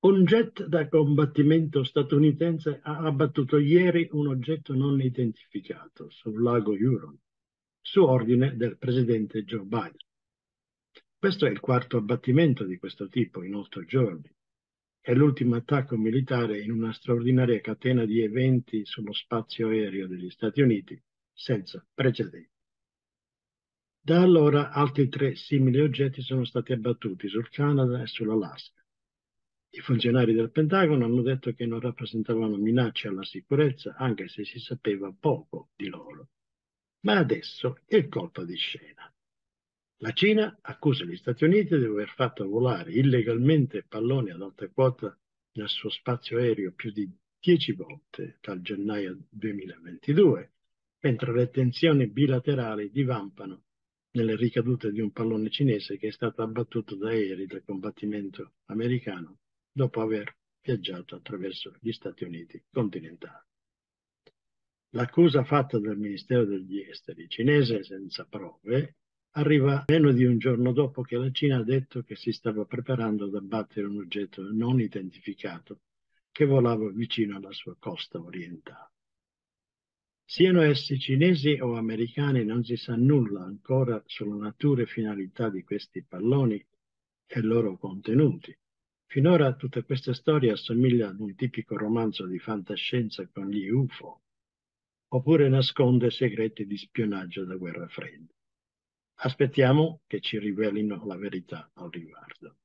Un jet da combattimento statunitense ha abbattuto ieri un oggetto non identificato sul lago Huron, su ordine del presidente Joe Biden. Questo è il quarto abbattimento di questo tipo in otto giorni. È l'ultimo attacco militare in una straordinaria catena di eventi sullo spazio aereo degli Stati Uniti senza precedenti. Da allora altri tre simili oggetti sono stati abbattuti sul Canada e sull'Alaska. I funzionari del Pentagono hanno detto che non rappresentavano minacce alla sicurezza, anche se si sapeva poco di loro. Ma adesso è il colpo di scena. La Cina accusa gli Stati Uniti di aver fatto volare illegalmente palloni ad alta quota nel suo spazio aereo più di dieci volte dal gennaio 2022, mentre le tensioni bilaterali divampano nelle ricadute di un pallone cinese che è stato abbattuto da aerei del combattimento americano dopo aver viaggiato attraverso gli Stati Uniti continentali. L'accusa fatta dal Ministero degli Esteri cinese senza prove arriva meno di un giorno dopo che la Cina ha detto che si stava preparando ad abbattere un oggetto non identificato che volava vicino alla sua costa orientale. Siano essi cinesi o americani non si sa nulla ancora sulla natura e finalità di questi palloni e loro contenuti, Finora tutta questa storia assomiglia ad un tipico romanzo di fantascienza con gli UFO, oppure nasconde segreti di spionaggio da guerra fredda. Aspettiamo che ci rivelino la verità al riguardo.